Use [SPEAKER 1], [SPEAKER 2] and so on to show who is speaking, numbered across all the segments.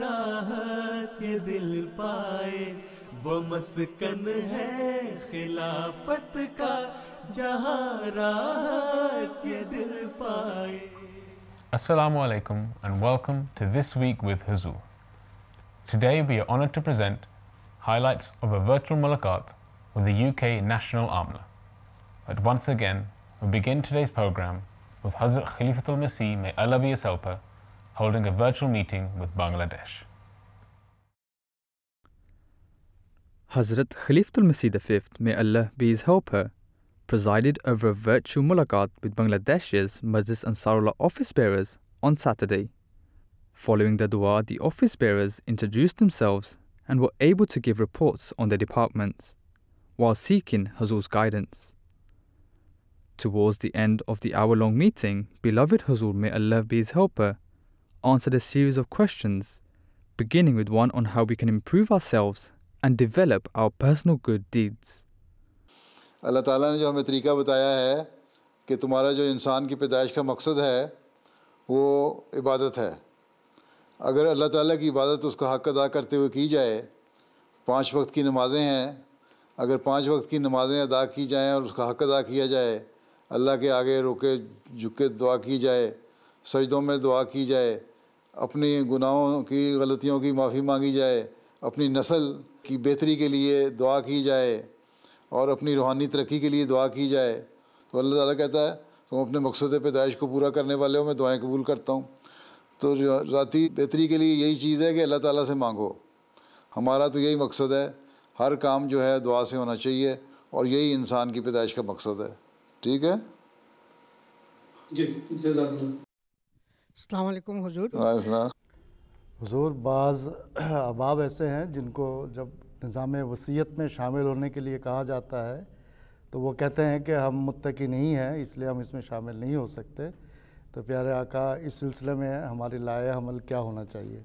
[SPEAKER 1] राहत ये दिल पाए वो मस्कन है खिलाफत का जहाँ राहत ये दिल पाए
[SPEAKER 2] Assalamu alaikum and welcome to This Week with Huzur. Today we are honoured to present highlights of a virtual mulaqat with the UK National Amla. But once again, we begin today's program with Hazrat Khalifatul Masih, may Allah be his helper, holding a virtual meeting with Bangladesh.
[SPEAKER 3] Hazrat Khalifatul Masih V, may Allah be his helper, presided over a virtual mulaqat with Bangladesh's Majlis Ansarullah office bearers on Saturday. Following the dua, the office bearers introduced themselves and were able to give reports on their departments while seeking Hazur's guidance. Towards the end of the hour long meeting, beloved Hazur, may Allah be his helper, answered a series of questions, beginning with one on how we can improve ourselves and develop our personal good deeds.
[SPEAKER 4] اللہ تعالیٰ نے جو ہمیں طریقہ بتایا ہے کہ تمہارا جو انسان کی پیدائش کا مقصد ہے وہ عبادت ہے اگر اللہ تعالیٰ کی عبادت اس کا حق ادا کرتے ہوئے کی جائے پانچ وقت کی نمازیں ہیں اگر پانچ وقت کی نمازیں ادا کی جائیں اور اس کا حق ادا کیا جائے اللہ کے آگے روکے جھکے دعا کی جائے سجدوں میں دعا کی جائے اپنی گناہوں کی، غلطیوں کی معافی مانگی جائے، اپنی نسل کی بہتری کے لیے دعا کی جائے اور اپنی روحانی ترقی کے لیے دعا کی جائے۔ تو اللہ تعالیٰ کہتا ہے، تم اپنے مقصد پیدائش کو پورا کرنے والے ہو، میں دعائیں قبول کرتا ہوں۔ تو ذاتی بہتری کے لیے یہی چیز ہے کہ اللہ تعالیٰ سے مانگو۔ ہمارا تو یہی مقصد ہے، ہر کام جو ہے دعا سے ہونا چاہیے اور یہی انسان کی پیدائش کا مقصد ہے۔
[SPEAKER 5] ٹھیک ہے؟
[SPEAKER 6] جی السلام علیکم
[SPEAKER 4] حضور۔
[SPEAKER 7] حضور بعض احباب ایسے ہیں جن کو جب نظام وصیت میں شامل ہونے کے لیے کہا جاتا ہے تو وہ کہتے ہیں کہ ہم متقی نہیں ہیں اس لیے ہم اس میں شامل نہیں ہو سکتے۔ تو پیارے آقا اس سلسلے میں ہماری لائے حمل
[SPEAKER 4] کیا ہونا چاہیے؟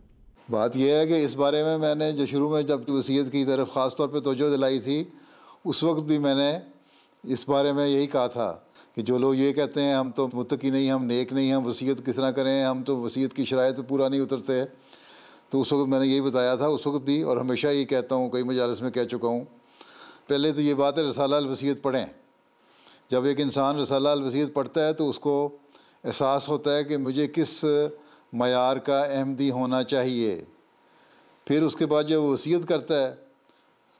[SPEAKER 4] بات یہ ہے کہ اس بارے میں میں نے جو شروع میں جب وصیت کی طرف خاص طور پہ توجہ دلائی تھی اس وقت بھی میں نے اس بارے میں یہی کہا تھا۔ کہ جو لوگ یہ کہتے ہیں ہم تو متقی نہیں، ہم نیک نہیں، ہم وصیت کس طرح کریں، ہم تو وصیت کی شرائط پہ پورا نہیں اترتے۔ تو اس وقت میں نے یہی بتایا تھا، اس وقت بھی اور ہمیشہ یہ کہتا ہوں، کئی مجالس میں کہہ چکا ہوں۔ پہلے تو یہ بات ہے، رسالہ الوصیت پڑھیں۔ جب ایک انسان رسالہ الوصیت پڑھتا ہے تو اس کو احساس ہوتا ہے کہ مجھے کس معیار کا احمدی ہونا چاہیے۔ پھر اس کے بعد جب وہ وصیت کرتا ہے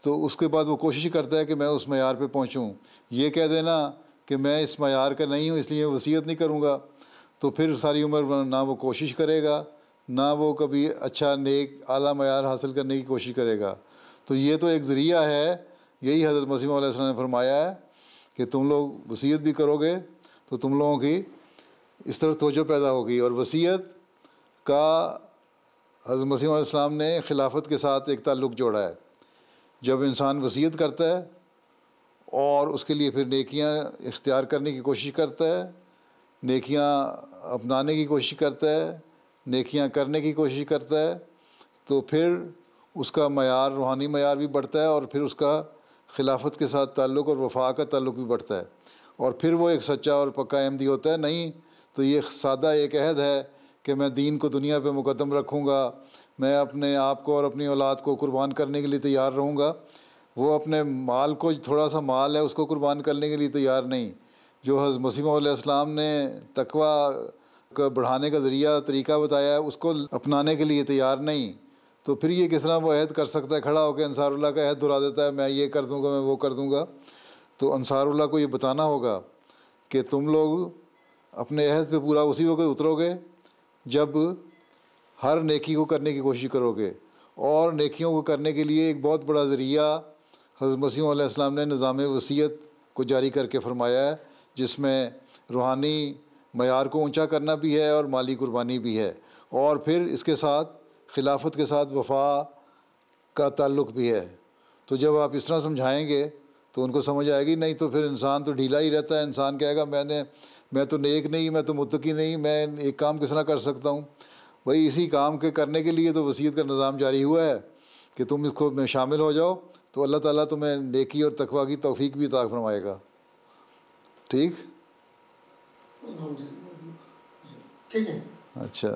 [SPEAKER 4] تو اس کے بعد وہ کوشش کرتا ہے کہ میں اس معیار پہ پہنچوں۔ یہ کہہ دینا کہ میں اس معیار کا نہیں ہوں، اس لیے وصیت نہیں کروں گا۔ تو پھر ساری عمر نہ وہ کوشش کرے گا، نہ وہ کبھی اچھا نیک اعلیٰ معیار حاصل کرنے کی کوشش کرے گا۔ تو یہ تو ایک ذریعہ ہے، یہی حضرت مسیم علیہ السلام نے فرمایا ہے کہ تم لوگ وصیت بھی کرو گے تو تم لوگوں کی اس طرح توجہ پیدا ہوگی۔ اور وصیت کا حضرت مسیم علیہ السلام نے خلافت کے ساتھ ایک تعلق جوڑا ہے۔ جب انسان وصیت کرتا ہے اور اس کے لیے پھر نیکیاں اختیار کرنے کی کوشش کرتا ہے، نیکیاں اپنانے کی کوشش کرتا ہے، نیکیاں کرنے کی کوشش کرتا ہے، تو پھر اس کا معیار، روحانی معیار بھی بڑھتا ہے اور پھر اس کا خلافت کے ساتھ تعلق اور وفا کا تعلق بھی بڑھتا ہے۔ اور پھر وہ ایک سچا اور پکا احمدی ہوتا ہے، نہیں تو یہ سادہ ایک عہد ہے کہ میں دین کو دنیا پہ مقدم رکھوں گا، میں اپنے آپ کو اور اپنی اولاد کو قربان کرنے کے لیے تیار رہوں گا۔ وہ اپنے مال کو تھوڑا سا مال ہے، اس کو قربان کرنے کے لیے تیار نہیں۔ جو حضرت مسیم علیہ السلام نے تقوا کا بڑھانے کا ذریعہ، طریقہ بتایا ہے اس کو اپنانے کے لیے تیار نہیں۔ تو پھر یہ کس طرح وہ عہد کر سکتا ہے؟ کھڑا ہو کے انصار اللہ کا عہد دہرا دیتا ہے، میں یہ کر دوں گا، میں وہ کر دوں گا۔ تو انصار اللہ کو یہ بتانا ہوگا کہ تم لوگ اپنے عہد پہ پورا اسی وقت اترو گے جب ہر نیکی کو کرنے کی کوشش کرو گے۔ اور نیکیوں کو کرنے کے لیے ایک بہت بڑا ذریعہ حضرت مسیح علیہ السلام نے نظام وصیت کو جاری کر کے فرمایا ہے، جس میں روحانی معیار کو اونچا کرنا بھی ہے اور مالی قربانی بھی ہے۔ اور پھر اس کے ساتھ خلافت کے ساتھ وفا کا تعلق بھی ہے۔ تو جب آپ اس طرح سمجھائیں گے تو ان کو سمجھ آئے گی، نہیں تو پھر انسان تو ڈھیلا ہی رہتا ہے۔ انسان کہے گا، میں نے، میں تو نیک نہیں، میں تو
[SPEAKER 5] متقی نہیں،
[SPEAKER 4] میں
[SPEAKER 8] ایک کام کس
[SPEAKER 4] طرح
[SPEAKER 7] کر سکتا ہوں؟ بھائی، اسی کام کے کرنے کے لیے تو وصیت کا نظام جاری ہوا ہے کہ تم اس کو میں شامل ہو جاؤ۔ تو اللہ تعالیٰ تمہیں نیکی اور تقوا کی توفیق بھی طاق فرمائے گا۔ ٹھیک؟
[SPEAKER 4] اچھا۔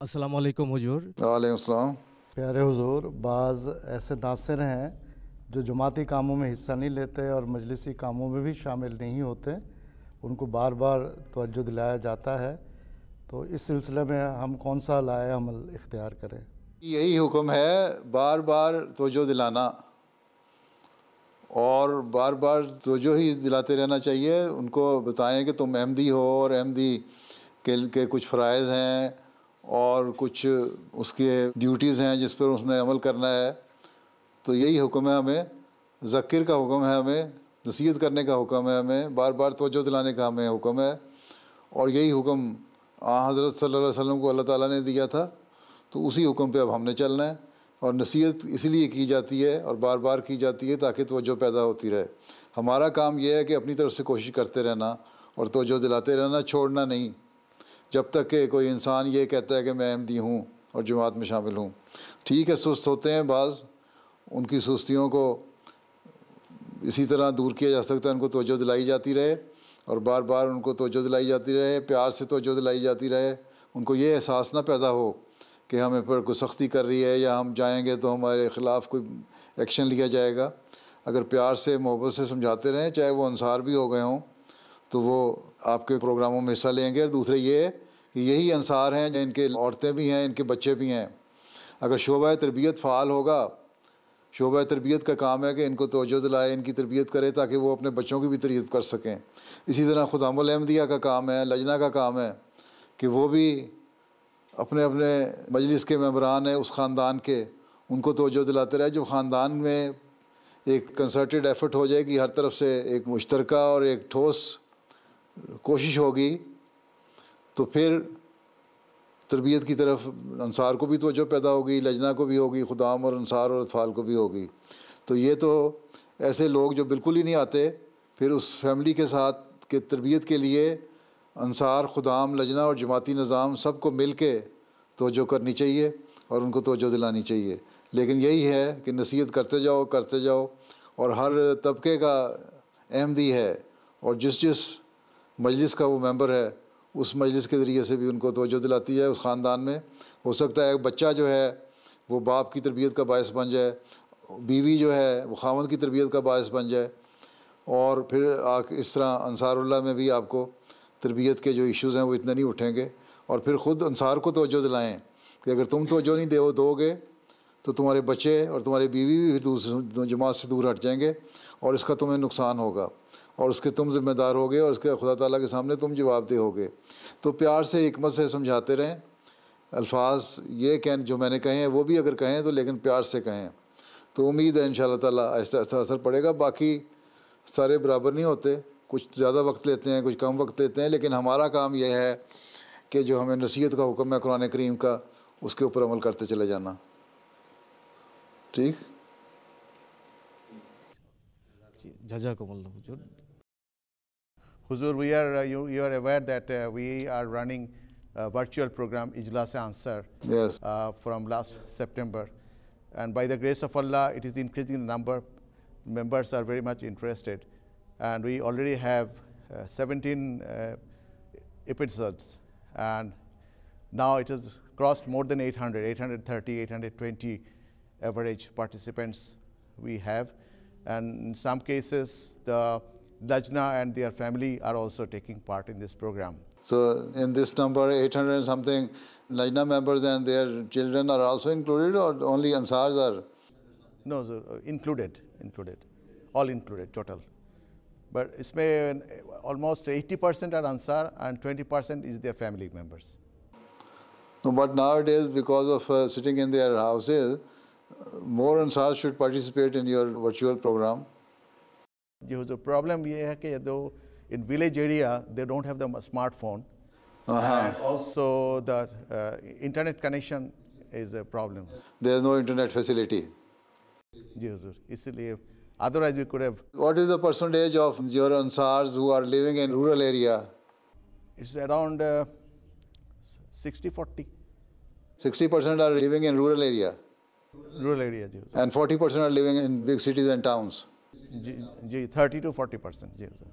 [SPEAKER 4] السلام علیکم حضور۔ وعلیکم السلام۔ پیارے حضور بعض ایسے ناصر ہیں جو جماعتی کاموں میں حصہ نہیں لیتے اور مجلسی کاموں میں بھی شامل نہیں ہوتے۔ ان کو بار بار توجہ دلایا جاتا ہے۔ تو اس سلسلے میں ہم کون سا لائے عمل اختیار کریں؟ یہی حکم ہے بار بار توجہ دلانا۔ اور بار بار توجہ ہی دلاتے رہنا چاہیے، ان کو بتائیں کہ تم احمدی ہو اور احمدی کے کچھ فرائض ہیں اور کچھ اس کے ڈیوٹیز ہیں جس پر اس نے عمل کرنا ہے۔ تو یہی حکم ہے ہمیں، ذکر کا حکم ہے ہمیں، نصیحت کرنے کا حکم ہے ہمیں، بار بار توجہ دلانے کا ہمیں حکم ہے۔ اور یہی حکم آ حضرت صلی اللہ علیہ وسلم کو اللہ تعالیٰ نے دیا تھا، تو اسی حکم پہ اب ہم نے چلنا ہے۔ اور نصیحت اسی لیے کی جاتی ہے اور بار بار کی جاتی ہے تاکہ توجہ پیدا ہوتی رہے۔ ہمارا کام یہ ہے کہ اپنی طرف سے کوشش کرتے رہنا اور توجہ دلاتے رہنا، چھوڑنا نہیں۔ جب تک کہ کوئی انسان یہ کہتا ہے کہ میں احمدی ہوں اور جماعت میں شامل ہوں۔ ٹھیک ہے، سست ہوتے ہیں بعض، ان کی سستیوں کو اسی طرح دور کیا جا سکتا ہے، ان کو توجہ دلائی جاتی رہے اور بار بار ان کو توجہ دلائی جاتی رہے، پیار سے توجہ دلائی جاتی رہے۔ ان کو یہ احساس نہ پیدا ہو کہ ہمیں پر کوئی سختی کر رہی ہے یا ہم جائیں گے تو ہمارے خلاف کوئی ایکشن لیا جائے گا۔ اگر پیار سے، محبت سے سمجھاتے رہیں، چاہے وہ انصار بھی ہو گئے ہوں، تو وہ آپ کے پروگراموں میں حصہ لیں گے۔ اور دوسرے یہ کہ یہی انصار ہیں ان کے عورتیں بھی ہیں، ان کے بچے بھی ہیں۔ اگر شعبہ تربیت فعال ہوگا شعبہ تربیت کا کام ہے کہ ان کو توجہ دلائے، ان کی تربیت کرے تاکہ وہ اپنے بچوں کی بھی تربیت کر سکیں۔ اسی طرح خدام الحمدیہ کا کام ہے، لجنا کا کام ہے کہ وہ بھی اپنے اپنے مجلس کے ممبران ہیں، اس خاندان کے، ان کو توجہ دلاتے رہے، جو خاندان میں ایک کنسرٹیڈ ایفرٹ ہو جائے گی، ہر طرف سے ایک مشترکہ اور ایک ٹھوس کوشش ہوگی، تو پھر تربیت کی طرف انصار کو بھی توجہ پیدا ہوگی، لجنا کو بھی ہوگی، خدام اور انصار اور اطفال کو بھی ہوگی۔ تو یہ تو ایسے لوگ جو بالکل ہی نہیں آتے، پھر اس فیملی کے ساتھ کے تربیت کے لیے انصار، خدام لجنا اور جماعتی نظام سب کو مل کے توجہ کرنی چاہیے اور ان کو توجہ دلانی چاہیے۔ لیکن یہی ہے کہ نصیحت کرتے جاؤ کرتے جاؤ اور ہر طبقے کا احمدی ہے اور جس جس مجلس کا وہ ممبر ہے، اس مجلس کے ذریعے سے بھی ان کو توجہ دلاتی ہے اس خاندان میں۔ ہو سکتا ہے ایک بچہ جو ہے وہ باپ کی تربیت کا باعث بن جائے، بیوی جو ہے وہ خاون کی تربیت کا باعث بن جائے۔ اور پھر آ اس طرح انصار اللہ میں بھی آپ کو تربیت کے جو ایشوز ہیں وہ اتنے نہیں اٹھیں گے اور پھر خود انصار کو توجہ دلائیں کہ اگر تم توجہ نہیں دے دو گے تو تمہارے بچے اور تمہاری بیوی بھی دوسرے جماعت سے دور ہٹ جائیں گے اور اس کا تمہیں نقصان ہوگا اور اس کے تم ذمہ دار ہوگے اور اس
[SPEAKER 9] کے
[SPEAKER 4] خدا تعالیٰ کے سامنے تم جواب دہ ہوگے۔ تو پیار سے حکمت سے سمجھاتے رہیں۔ الفاظ یہ کہیں جو میں نے کہے ہیں وہ بھی اگر کہیں تو لیکن پیار سے کہیں۔ تو امید ہے ان شاء اللہ تعالیٰ ایسا ایسا اثر پڑے گا۔ باقی سارے برابر نہیں ہوتے۔ کچھ زیادہ وقت لیتے ہیں کچھ کم وقت لیتے ہیں لیکن ہمارا کام یہ ہے کہ جو ہمیں نصیحت کا حکم ہے قرآن کریم کا اس کے اوپر عمل کرتے چلے جانا۔ ٹھیک؟
[SPEAKER 9] حضور۔ We are you are aware that we are running virtual program اجلاس answer from last September and by the grace of Allah it is increasing number members are very much interested And we already have uh, 17 uh, episodes. And now it has crossed more than 800, 830, 820 average participants we have. And in some cases, the Lajna and their family are also taking part in this program.
[SPEAKER 4] So in this number, 800 something, Lajna members and their children are also included or only Ansars are?
[SPEAKER 9] No, sir, uh, included, included, all included, total. But it's almost 80% are Ansar and 20% is their family members.
[SPEAKER 4] No, but nowadays, because of uh, sitting in their houses, more Ansar should participate in your virtual program.
[SPEAKER 9] The problem is that in village area, they don't have the smartphone.
[SPEAKER 4] Uh -huh.
[SPEAKER 9] And also the uh, internet connection is a problem.
[SPEAKER 4] There is no internet facility.
[SPEAKER 9] Otherwise, we could have.
[SPEAKER 4] What is the percentage of your Ansars who are living in rural area?
[SPEAKER 9] It's around uh, 60 40.
[SPEAKER 4] 60% are living in rural area?
[SPEAKER 9] Rural area, yes.
[SPEAKER 4] And 40% are living in big cities and towns?
[SPEAKER 9] G, 30 to 40%. Sir.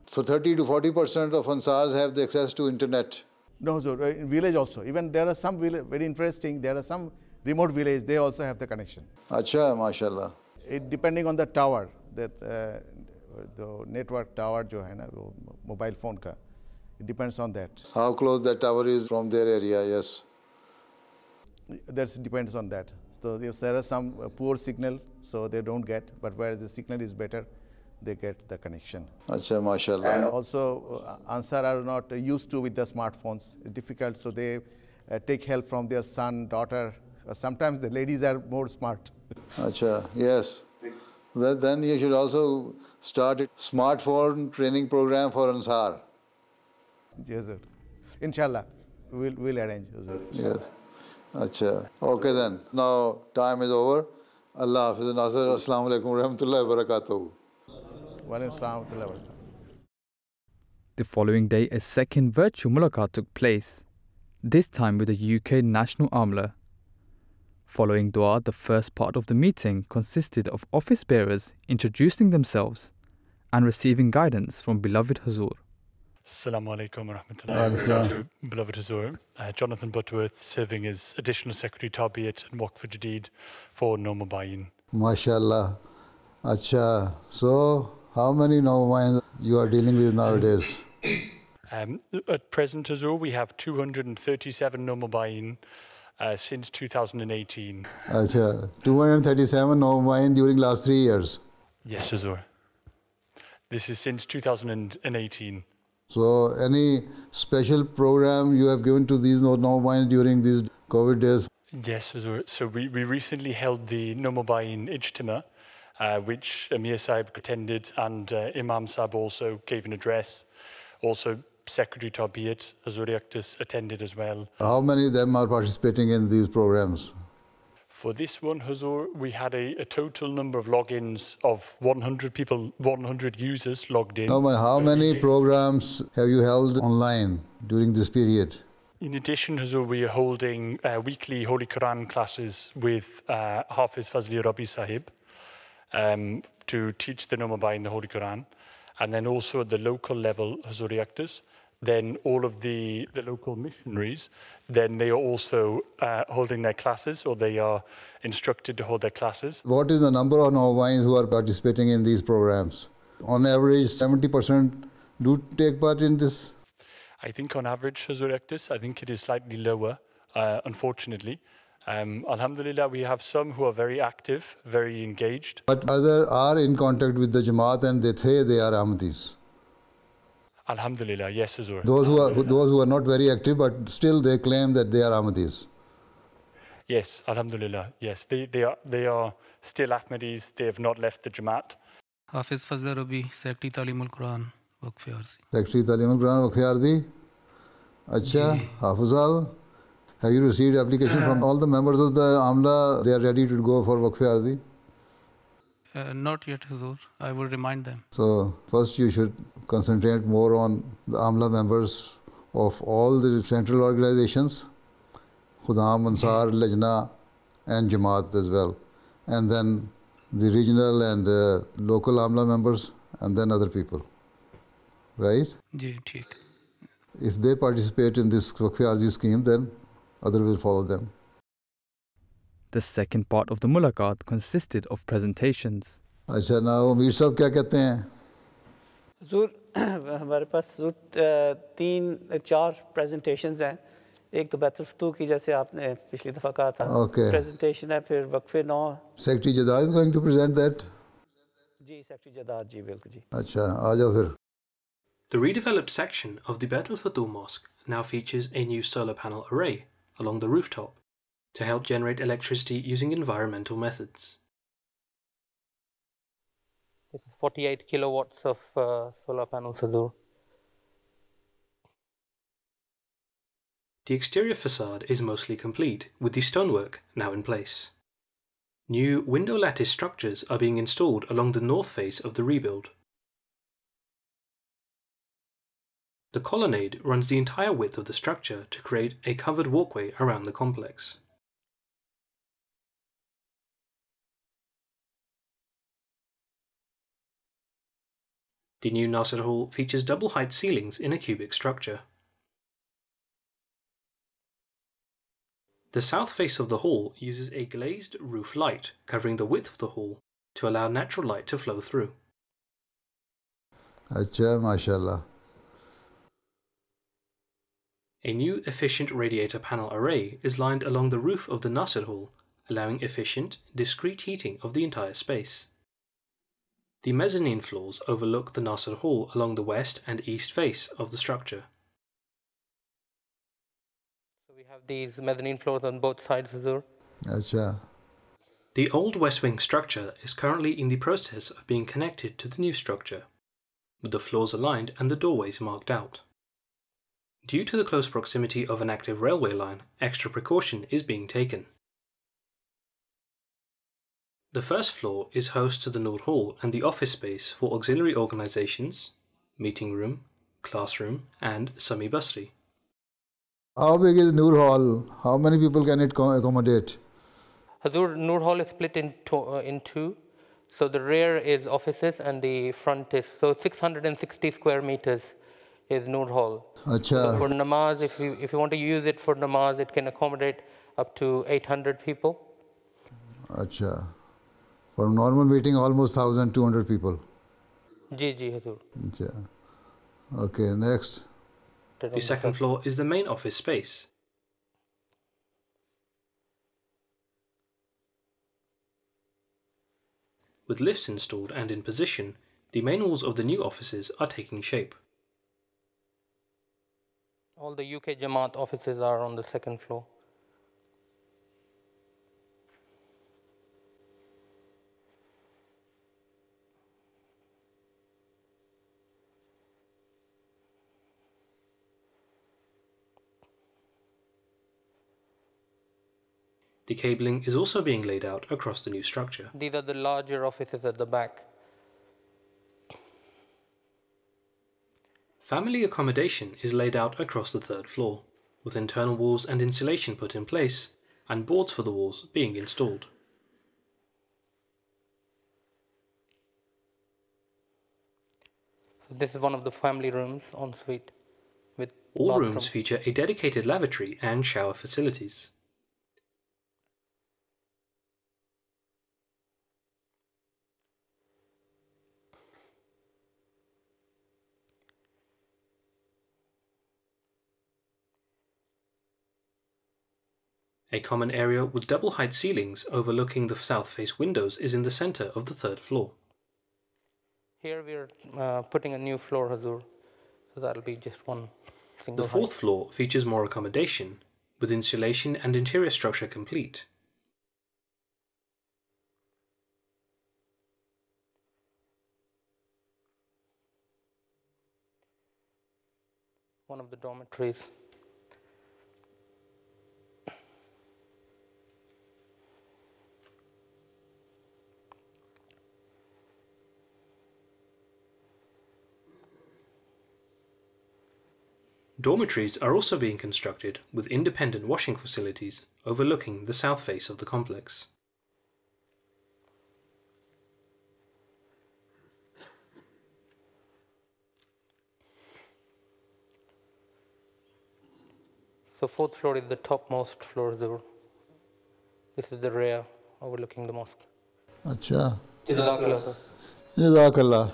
[SPEAKER 4] So 30 to 40% of Ansars have the access to internet?
[SPEAKER 9] No, sir. Uh, in village also. Even there are some village, very interesting, there are some remote villages. they also have the connection.
[SPEAKER 4] Acha, mashallah.
[SPEAKER 9] It depending on the tower that uh, the network tower जो है ना वो mobile phone का, it depends on that.
[SPEAKER 4] how close that tower is from their area yes
[SPEAKER 9] That depends on that. So if there are some uh, poor signal, so they don't get, but where the signal is better, they get the connection.
[SPEAKER 4] अच्छा
[SPEAKER 9] And
[SPEAKER 4] माशाल्लाह
[SPEAKER 9] also, uh, Ansar are not uh, used to with the smartphones, difficult, so they uh, take help from their son, daughter. Uh, sometimes the ladies are more smart.
[SPEAKER 4] अच्छा yes Then you should also start a smartphone training program for Ansar.
[SPEAKER 9] Yes, sir. Inshallah, we'll, we'll arrange. Sir.
[SPEAKER 4] Yes. Acha. Okay then. Now time is over. Allah Hafiz Nasir. Assalamu alaikum warahmatullahi wabarakatuh.
[SPEAKER 3] The following day, a second virtual mulaqat took place, this time with the UK national Amla. Following dua, the first part of the meeting consisted of office bearers introducing themselves and receiving guidance from beloved Hazur.
[SPEAKER 8] Assalamu alaikum wa rahmatullahi wa
[SPEAKER 4] salam.
[SPEAKER 8] Beloved Hazur, uh, Jonathan Butterworth serving as Additional Secretary Tarbiyat and Waqf Jadid for Noma Bayin.
[SPEAKER 4] MashaAllah. Acha. So, how many nomains you are dealing with nowadays?
[SPEAKER 8] Um, at present, Hazur, we have 237 Noma Bayin uh, since 2018.
[SPEAKER 4] Acha. 237 nomains during last three years.
[SPEAKER 8] Yes, Hazur. This is since 2018.
[SPEAKER 4] So, any special program you have given to these nomains during these COVID days?
[SPEAKER 8] Yes, Hazur. So we, we recently held the Nomobayin Ijtima, uh, which Amir Sahib attended and uh, Imam Sahib also gave an address. Also, Secretary Tarbiyat Hazur Yaktis attended as well.
[SPEAKER 4] How many of them are participating in these programs?
[SPEAKER 8] For this one, Hazur, we had a, a total number of logins of 100 people, 100 users logged in.
[SPEAKER 4] How many, how many programs have you held online during this period?
[SPEAKER 8] In addition, Hazur, we are holding uh, weekly Holy Quran classes with uh, Hafiz Fazli Rabi Sahib um, to teach the Nomabai in the Holy Quran. And then also at the local level, Hazuri actors, then all of the, the local missionaries, then they are also uh, holding their classes or they are instructed to hold their classes.
[SPEAKER 4] What is the number of nomains who are participating in these programs? On average, 70% do take part in this.
[SPEAKER 8] I think on average, Hazur I think it is slightly lower, uh, unfortunately. Um, Alhamdulillah, we have some who are very active, very engaged.
[SPEAKER 4] But others are in contact with the Jamaat and they say they are Ahmadis.
[SPEAKER 8] Alhamdulillah, yes, Huzur.
[SPEAKER 4] Those who are those who are not very active, but still they claim that they are Ahmadis.
[SPEAKER 8] Yes, Alhamdulillah, yes, they they are they are still Ahmadis. They have not left the Jamaat.
[SPEAKER 10] Hafiz Fazl Rabi, Secretary Talimul Quran, Waqf Arzi.
[SPEAKER 4] Secretary Talimul Quran, Waqf Acha, Hafiz have you received application from all the members of the Amla? They are ready to go for Waqf
[SPEAKER 10] uh, not yet, Huzur. I will remind them.
[SPEAKER 4] So, first you should concentrate more on the AMLA members of all the central organizations, Khudam, Ansar, yeah. Lajna, and Jamaat as well. And then the regional and uh, local AMLA members, and then other people. Right?
[SPEAKER 10] Yeah.
[SPEAKER 4] If they participate in this Kwakfi scheme, then others will follow them.
[SPEAKER 3] The second part of the mulaqat consisted of presentations.
[SPEAKER 4] अच्छा साहब क्या कहते हैं?
[SPEAKER 11] हमारे पास हजूर तीन चार presentations हैं। एक तो बैतुल फतू की जैसे आपने पिछली दफ़ा कहा था।
[SPEAKER 4] Okay.
[SPEAKER 11] प्रेजेंटेशन है फिर वक्फे नौ।
[SPEAKER 4] Secretary Jadad is going to present that
[SPEAKER 11] ji secretary Jadad ji बिल्कुल जी।
[SPEAKER 4] अच्छा आ जाओ फिर।
[SPEAKER 12] The redeveloped section of the Baitul Futuh Mosque now features a new solar panel array along the rooftop to help generate electricity using environmental methods.
[SPEAKER 11] This is 48 kilowatts of uh, solar panels
[SPEAKER 12] The exterior facade is mostly complete, with the stonework now in place. New window lattice structures are being installed along the north face of the rebuild. The colonnade runs the entire width of the structure to create a covered walkway around the complex. The new Nasser Hall features double height ceilings in a cubic structure. The south face of the hall uses a glazed roof light covering the width of the hall to allow natural light to flow through. A new efficient radiator panel array is lined along the roof of the Nasser Hall, allowing efficient, discrete heating of the entire space. The mezzanine floors overlook the Nasser Hall along the west and east face of the structure.
[SPEAKER 11] So we have these mezzanine floors on both sides of
[SPEAKER 4] the door.
[SPEAKER 12] The old West Wing structure is currently in the process of being connected to the new structure, with the floors aligned and the doorways marked out. Due to the close proximity of an active railway line, extra precaution is being taken. The first floor is host to the Noor Hall and the office space for auxiliary organisations, meeting room, classroom and Sami Basri.
[SPEAKER 4] How big is Noor Hall? How many people can it accommodate?
[SPEAKER 11] Hazur Noor Hall is split into, uh, in two. So the rear is offices and the front is so 660 square meters is Noor Hall.
[SPEAKER 4] Achha.
[SPEAKER 11] So for namaz, if you if you want to use it for namaz, it can accommodate up to 800 people.
[SPEAKER 4] Acha. For normal meeting, almost 1,200 people.
[SPEAKER 11] Ji, ji, Hazur.
[SPEAKER 4] Yeah. Okay, next.
[SPEAKER 12] The second floor is the main office space. With lifts installed and in position, the main walls of the new offices are taking shape.
[SPEAKER 11] All the UK Jamaat offices are on the second floor.
[SPEAKER 12] The cabling is also being laid out across the new structure.
[SPEAKER 11] These are the larger offices at the back.
[SPEAKER 12] Family accommodation is laid out across the third floor, with internal walls and insulation put in place, and boards for the walls being installed.
[SPEAKER 11] So this is one of the family rooms en suite with
[SPEAKER 12] All
[SPEAKER 11] bathroom.
[SPEAKER 12] rooms feature a dedicated lavatory and shower facilities. A common area with double height ceilings overlooking the south face windows is in the center of the third floor.
[SPEAKER 11] Here we are uh, putting a new floor, Hazur. So that'll be just one single
[SPEAKER 12] The fourth
[SPEAKER 11] height.
[SPEAKER 12] floor features more accommodation, with insulation and interior structure complete.
[SPEAKER 11] One of the dormitories.
[SPEAKER 12] Dormitories are also being constructed with independent washing facilities overlooking the south face of the complex.
[SPEAKER 11] So fourth floor is the topmost floor. The, this is the rear overlooking the mosque.
[SPEAKER 4] Acha.
[SPEAKER 11] Jazakallah.
[SPEAKER 4] Jazakallah.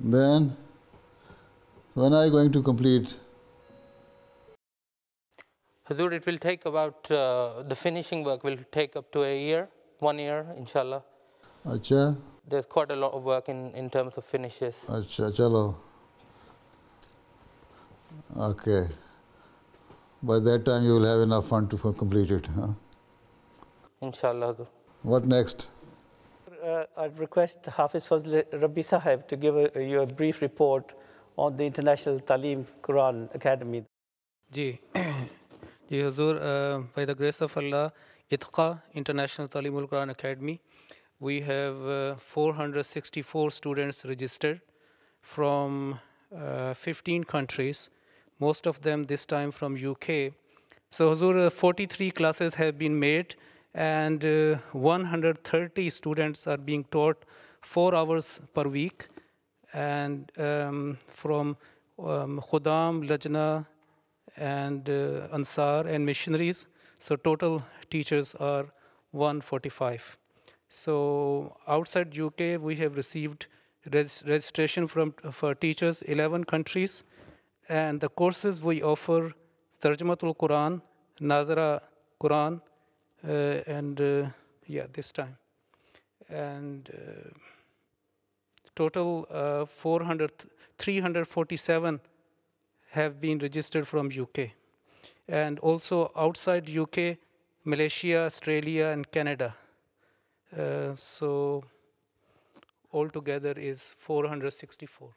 [SPEAKER 4] Then. When are you going to complete?
[SPEAKER 11] Hazur, it will take about, uh, the finishing work will take up to a year, one year, inshallah.
[SPEAKER 4] Acha.
[SPEAKER 11] There's quite a lot of work in, in terms of finishes.
[SPEAKER 4] Acha, chalo. Okay. By that time you will have enough fund to complete it, huh?
[SPEAKER 11] Inshallah. Hazur.
[SPEAKER 4] What next?
[SPEAKER 11] Uh, I'd request Hafiz Fazl Rabbi Sahib to give a, you a brief report on the International Talim Quran Academy.
[SPEAKER 10] Ji, Ji Hazur, uh, by the grace of Allah, ITQA, International Talimul Quran Academy, we have uh, 464 students registered from uh, 15 countries, most of them this time from UK. So, Hazur, uh, 43 classes have been made and uh, 130 students are being taught four hours per week and um, from um, Khudam, Lajna, and uh, Ansar and missionaries. So total teachers are 145. So outside UK, we have received res- registration from for teachers 11 countries, and the courses we offer Tarjamatul Quran, Nazara Quran, uh, and uh, yeah, this time, and uh, total uh, 400, 347 have been registered from UK. And also outside UK, Malaysia, Australia, and Canada. Uh, so altogether is 464.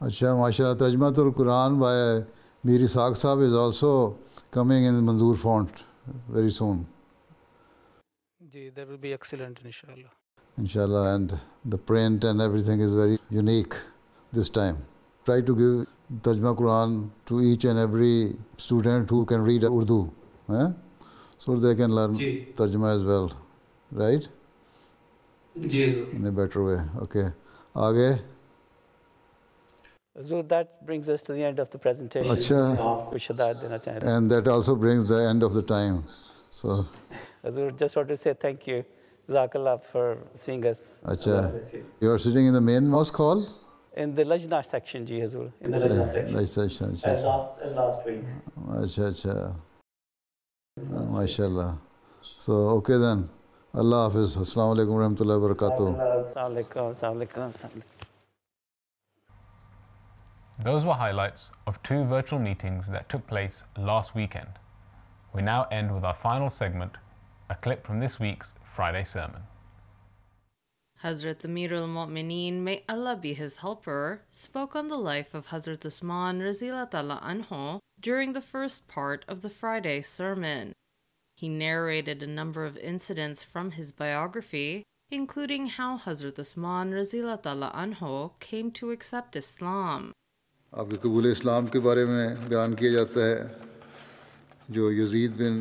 [SPEAKER 4] Asha, mashallah, Tarjamatul Quran by Miri Saag Sahib is also coming in the Manzoor font very soon.
[SPEAKER 10] Gee, that will be excellent, inshallah
[SPEAKER 4] inshallah, and the print and everything is very unique this time. Try to give Tajma Quran to each and every student who can read Urdu, eh? so they can learn
[SPEAKER 5] Ji.
[SPEAKER 4] Tajma as well, right? In a better way. Okay. Aage.
[SPEAKER 13] So that brings us to the end of the presentation. Achha.
[SPEAKER 4] And that also brings the end of the time. So,
[SPEAKER 13] Azur, just want to say thank you. Jazakallah for seeing us.
[SPEAKER 4] Acha. You are sitting in the main mosque hall?
[SPEAKER 13] In the Lajna section, Ji Hazur. In the Lajna section.
[SPEAKER 4] Lajna section. Acha.
[SPEAKER 13] As, last, as last week.
[SPEAKER 4] Acha, acha. Uh, MashaAllah. So, okay then. Allah Hafiz. Assalamu alaikum wa rahmatullahi
[SPEAKER 13] wa barakatuh. Assalamu alaikum. Assalamu alaikum.
[SPEAKER 2] Those were highlights of two virtual meetings that took place last weekend. We now end with our final segment a clip from this week's Friday sermon.
[SPEAKER 14] Hazrat Amir al Mu'mineen, may Allah be his helper, spoke on the life of Hazrat Usman Razilat Allah Anhu during the first part of the Friday sermon. He narrated a number of incidents from his biography, including how Hazrat Usman Razilat Allah Anhu came to accept Islam.
[SPEAKER 4] आपके कबूल इस्लाम के बारे में बयान किया जाता है जो यजीद बिन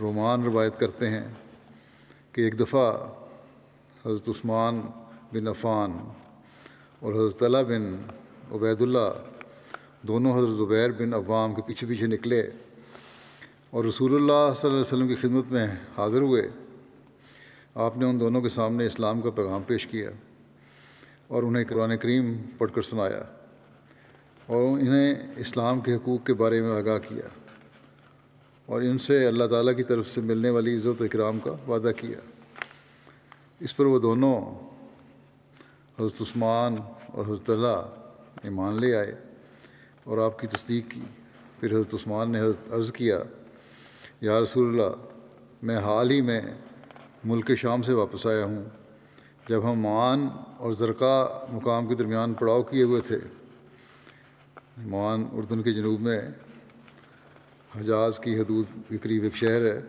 [SPEAKER 4] رومان روایت کرتے ہیں کہ ایک دفعہ حضرت عثمان بن عفان اور حضرت اللہ بن عبید اللہ دونوں حضرت زبیر بن عوام کے پیچھے پیچھے نکلے اور رسول اللہ صلی اللہ علیہ وسلم کی خدمت میں حاضر ہوئے۔ آپ نے ان دونوں کے سامنے اسلام کا پیغام پیش کیا اور انہیں قرآن کریم پڑھ کر سنایا اور انہیں اسلام کے حقوق کے بارے میں آگاہ کیا۔ اور ان سے اللہ تعالیٰ کی طرف سے ملنے والی عزت و اکرام کا وعدہ کیا۔ اس پر وہ دونوں حضرت عثمان اور حضرت اللہ ایمان لے آئے اور آپ کی تصدیق کی۔ پھر حضرت عثمان نے حضرت عرض کیا، یا رسول اللہ، میں حال ہی میں ملک شام سے واپس آیا ہوں۔ جب ہم معان اور زرکا مقام کے درمیان پڑاؤ کیے ہوئے تھے معان اردن کے جنوب میں حجاز کی حدود کے قریب ایک شہر ہے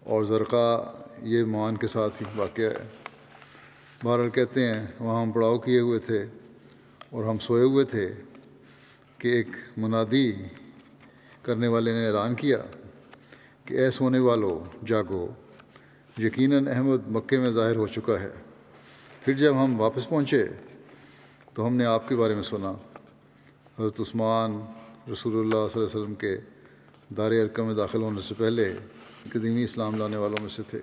[SPEAKER 4] اور زرقہ یہ مان کے ساتھ ہی واقعہ ہے۔ بہرحال کہتے ہیں، وہاں ہم پڑاؤ کیے ہوئے تھے اور ہم سوئے ہوئے تھے کہ ایک منادی کرنے والے نے اعلان کیا کہ اے سونے والو، جاگو، یقیناً احمد مکے میں ظاہر ہو چکا ہے۔ پھر جب ہم واپس پہنچے تو ہم نے آپ کے بارے میں سنا۔ حضرت عثمان رسول اللہ صلی اللہ علیہ وسلم کے دار ارکم میں داخل ہونے سے پہلے قدیمی اسلام لانے والوں میں سے تھے۔